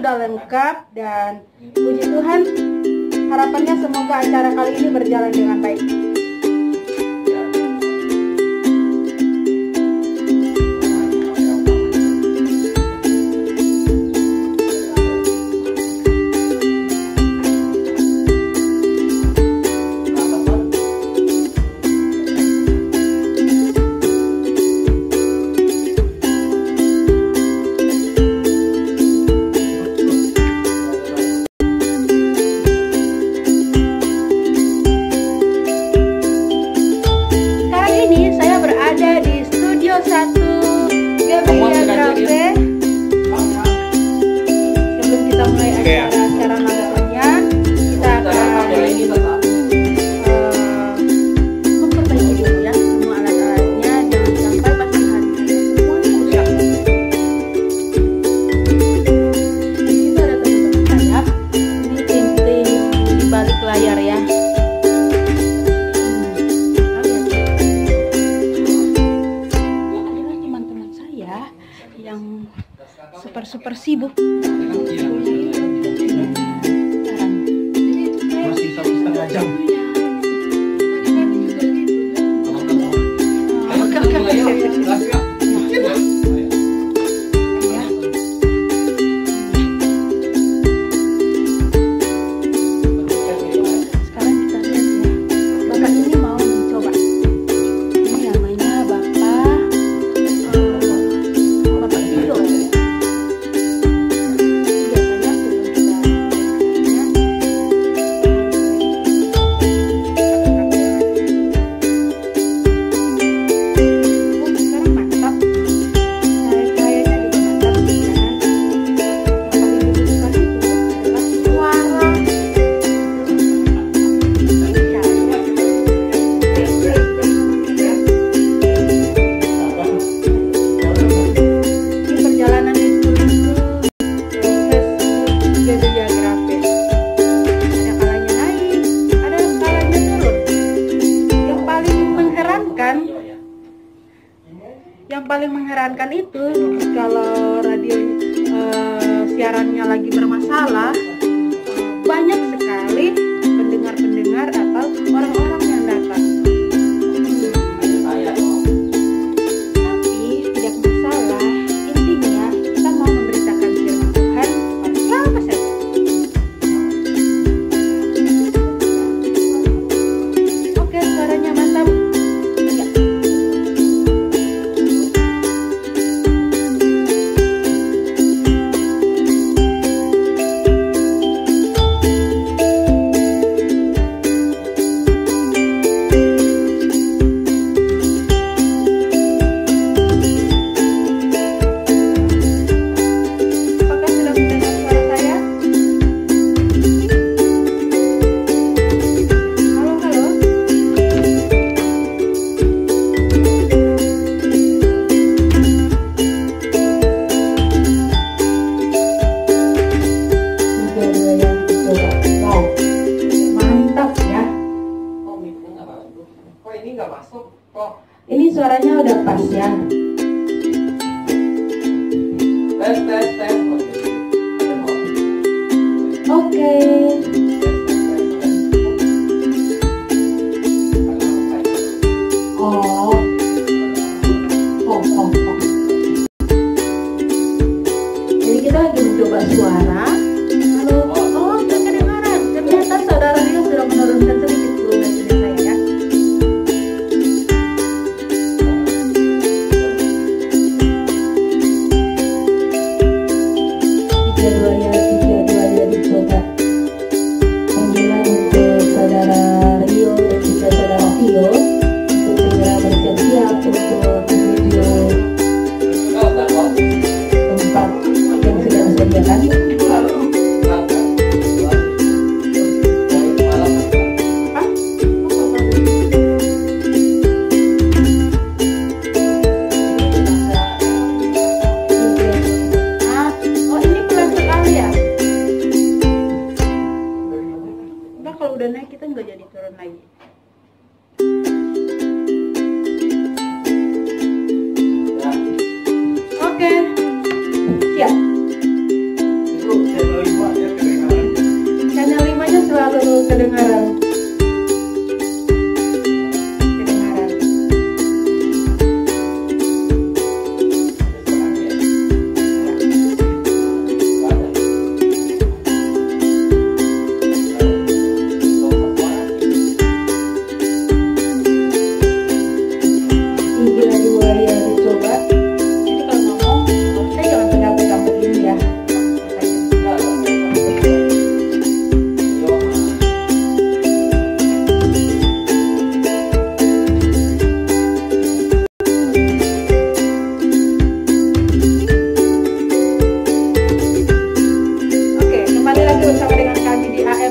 sudah lengkap dan puji Tuhan harapannya semoga acara kali ini berjalan dengan baik. super super sibuk. Masih satu setengah jam. mengherankan itu. Kalau radio uh, siarannya lagi bermasalah banyak sekali pendengar-pendengar atau orang-orang tes tes tes oke. Okay. suara. Lalu oh, oh, oh, oh. kedengaran oh, ternyata saudara Rio sudah menurunkan sedikit. jalan kalau udah naik kita nggak jadi turun lagi. Selalu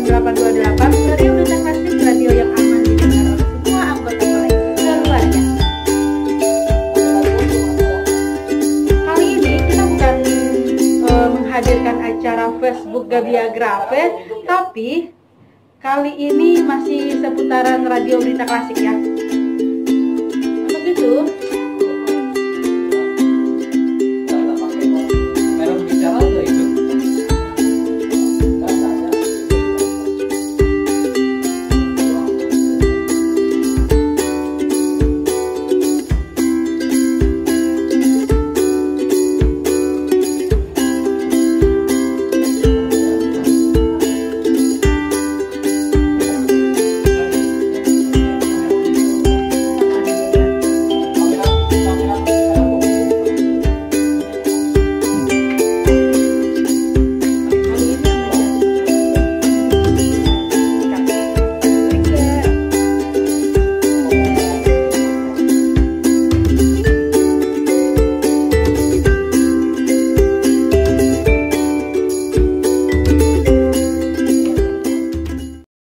9828 Radio Duta Masjid Radio yang aman. Kali ini kita bukan eh, menghadirkan acara Facebook Gabiagrafe, tapi kali ini masih seputaran Radio Berita Klasik ya.